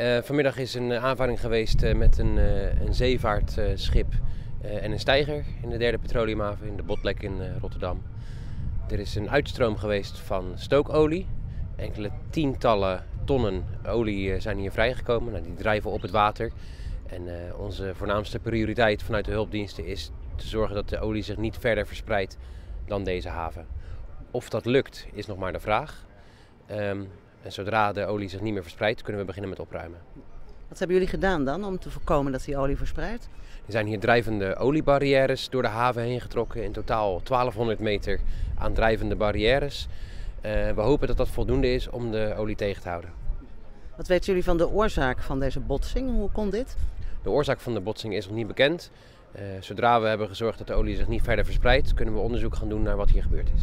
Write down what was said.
Uh, vanmiddag is een aanvaring geweest uh, met een, een zeevaartschip en een steiger in de derde petroleumhaven in de Botlek in Rotterdam. Er is een uitstroom geweest van stookolie. Enkele tientallen tonnen olie zijn hier vrijgekomen. Nou, die drijven op het water. En onze voornaamste prioriteit vanuit de hulpdiensten is te zorgen dat de olie zich niet verder verspreidt dan deze haven. Of dat lukt is nog maar de vraag. Um, en zodra de olie zich niet meer verspreidt, kunnen we beginnen met opruimen. Wat hebben jullie gedaan dan om te voorkomen dat die olie verspreidt? Er zijn hier drijvende oliebarrières door de haven heen getrokken. In totaal 1200 meter aan drijvende barrières. Uh, we hopen dat dat voldoende is om de olie tegen te houden. Wat weten jullie van de oorzaak van deze botsing? Hoe kon dit? De oorzaak van de botsing is nog niet bekend. Uh, zodra we hebben gezorgd dat de olie zich niet verder verspreidt, kunnen we onderzoek gaan doen naar wat hier gebeurd is.